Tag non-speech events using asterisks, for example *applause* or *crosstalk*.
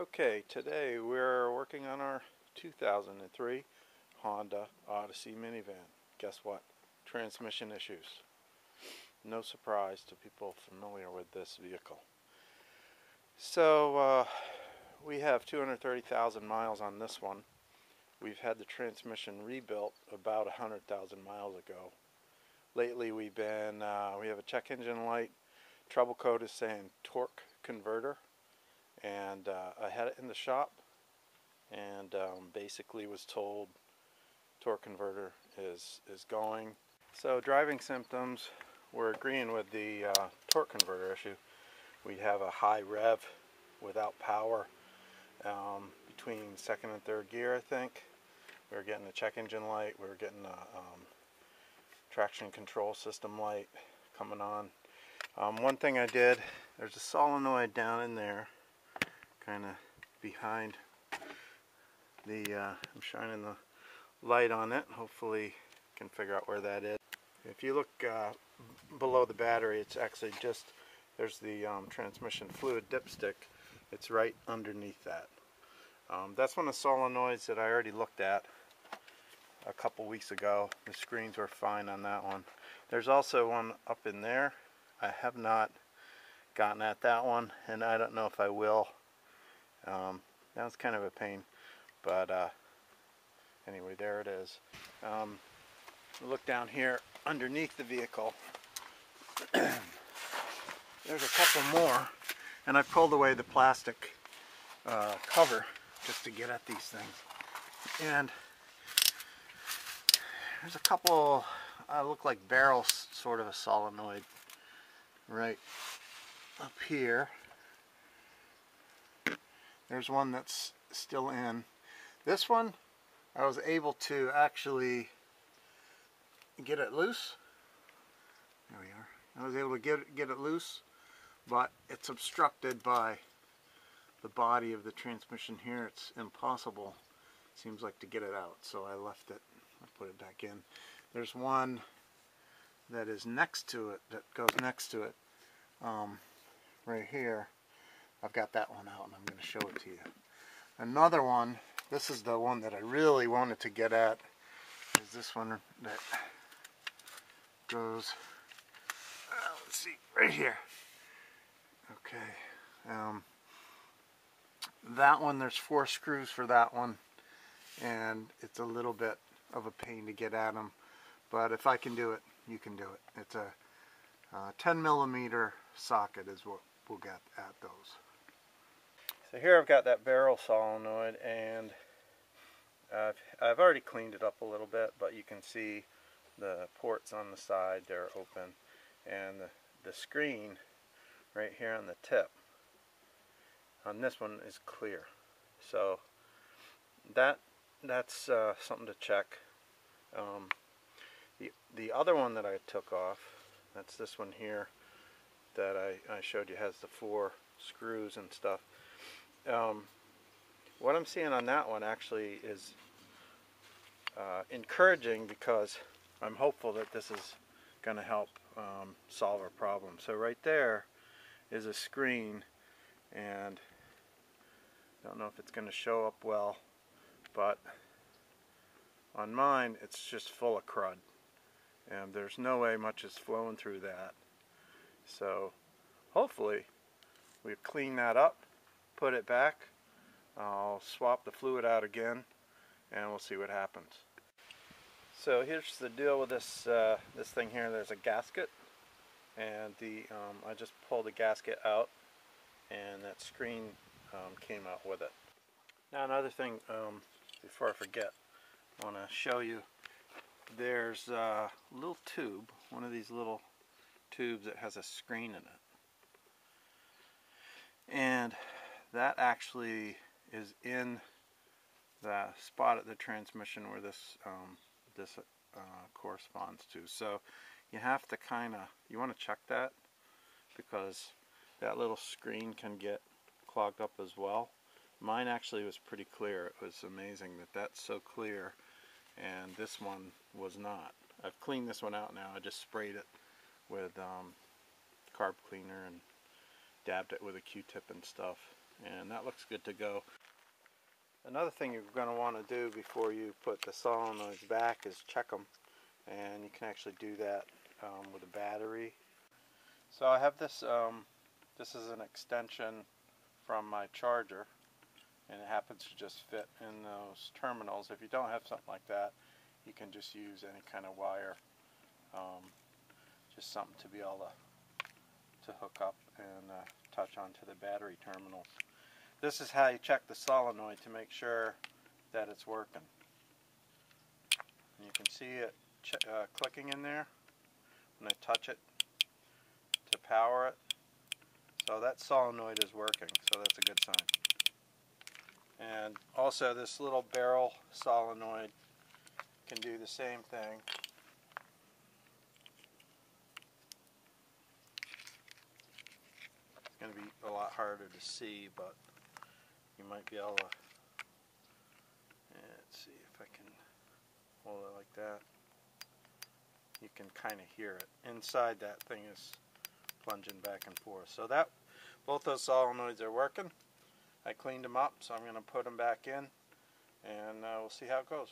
Okay, today we're working on our 2003 Honda Odyssey minivan. Guess what? Transmission issues. No surprise to people familiar with this vehicle. So uh, we have 230,000 miles on this one. We've had the transmission rebuilt about 100,000 miles ago. Lately we've been, uh, we have a check engine light. Trouble code is saying torque converter and uh, I had it in the shop and um, basically was told torque converter is is going. So driving symptoms we're agreeing with the uh, torque converter issue. We have a high rev without power um, between second and third gear I think. We were getting a check engine light we were getting a um, traction control system light coming on. Um, one thing I did there's a solenoid down in there kind of behind the, uh, I'm shining the light on it. Hopefully can figure out where that is. If you look uh, below the battery, it's actually just, there's the um, transmission fluid dipstick. It's right underneath that. Um, that's one of the solenoids that I already looked at a couple weeks ago. The screens were fine on that one. There's also one up in there. I have not gotten at that one and I don't know if I will um, that was kind of a pain, but uh, anyway, there it is. Um, look down here underneath the vehicle. *clears throat* There's a couple more, and I pulled away the plastic uh, cover just to get at these things. And there's a couple, uh, look like barrels, sort of a solenoid right up here. There's one that's still in. This one, I was able to actually get it loose. There we are. I was able to get, get it loose, but it's obstructed by the body of the transmission here. It's impossible, seems like, to get it out. So I left it. I put it back in. There's one that is next to it, that goes next to it, um, right here. I've got that one out and I'm going to show it to you. Another one, this is the one that I really wanted to get at, is this one that goes, uh, let's see, right here. Okay. Um, that one, there's four screws for that one, and it's a little bit of a pain to get at them. But if I can do it, you can do it. It's a uh, 10 millimeter socket is what we'll get at those. So here I've got that barrel solenoid and I've, I've already cleaned it up a little bit but you can see the ports on the side they're open and the, the screen right here on the tip on this one is clear. So that that's uh, something to check. Um, the, the other one that I took off that's this one here that I, I showed you has the four screws and stuff um, what I'm seeing on that one actually is uh, encouraging because I'm hopeful that this is going to help um, solve our problem. So right there is a screen and I don't know if it's going to show up well but on mine it's just full of crud and there's no way much is flowing through that so hopefully we've cleaned that up put it back. I'll swap the fluid out again and we'll see what happens. So here's the deal with this uh, this thing here. There's a gasket and the um, I just pulled the gasket out and that screen um, came out with it. Now another thing um, before I forget I want to show you there's a little tube one of these little tubes that has a screen in it and that actually is in the spot at the transmission where this um, this uh, corresponds to. So you have to kind of, you want to check that because that little screen can get clogged up as well. Mine actually was pretty clear. It was amazing that that's so clear and this one was not. I've cleaned this one out now. I just sprayed it with um, carb cleaner and dabbed it with a q-tip and stuff and that looks good to go. Another thing you're going to want to do before you put the solenoids back is check them and you can actually do that um, with a battery. So I have this, um, this is an extension from my charger and it happens to just fit in those terminals. If you don't have something like that, you can just use any kind of wire, um, just something to be able to, to hook up and uh, touch onto the battery terminals. This is how you check the solenoid to make sure that it's working. And you can see it uh, clicking in there when I touch it to power it. So that solenoid is working, so that's a good sign. And also this little barrel solenoid can do the same thing. It's going to be a lot harder to see, but you might be able to, let's see if I can hold it like that. You can kind of hear it. Inside that thing is plunging back and forth. So that, both those solenoids are working. I cleaned them up, so I'm going to put them back in, and uh, we'll see how it goes.